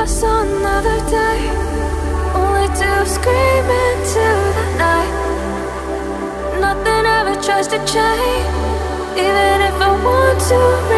I saw another day Only to scream into the night. Nothing ever tries to change Even if I want to